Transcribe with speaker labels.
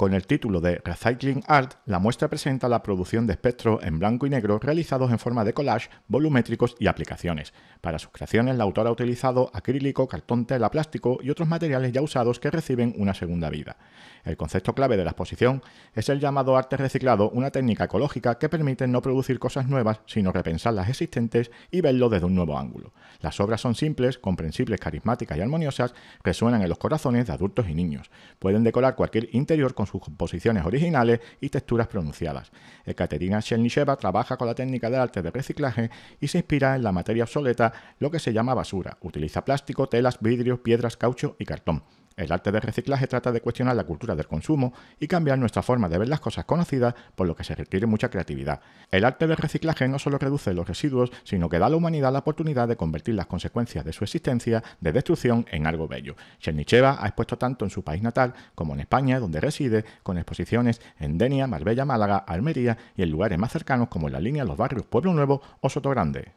Speaker 1: Con el título de Recycling Art, la muestra presenta la producción de espectros en blanco y negro realizados en forma de collage, volumétricos y aplicaciones. Para sus creaciones, la autora ha utilizado acrílico, cartón, tela, plástico y otros materiales ya usados que reciben una segunda vida. El concepto clave de la exposición es el llamado arte reciclado, una técnica ecológica que permite no producir cosas nuevas, sino repensar las existentes y verlo desde un nuevo ángulo. Las obras son simples, comprensibles, carismáticas y armoniosas, resuenan en los corazones de adultos y niños. Pueden decorar cualquier interior con sus composiciones originales y texturas pronunciadas. Ekaterina Shelnysheva trabaja con la técnica del arte de reciclaje y se inspira en la materia obsoleta, lo que se llama basura. Utiliza plástico, telas, vidrios, piedras, caucho y cartón. El arte de reciclaje trata de cuestionar la cultura del consumo y cambiar nuestra forma de ver las cosas conocidas, por lo que se requiere mucha creatividad. El arte del reciclaje no solo reduce los residuos, sino que da a la humanidad la oportunidad de convertir las consecuencias de su existencia de destrucción en algo bello. Chernicheva ha expuesto tanto en su país natal como en España, donde reside, con exposiciones en Denia, Marbella, Málaga, Almería y en lugares más cercanos como en la línea Los Barrios Pueblo Nuevo o Soto Grande.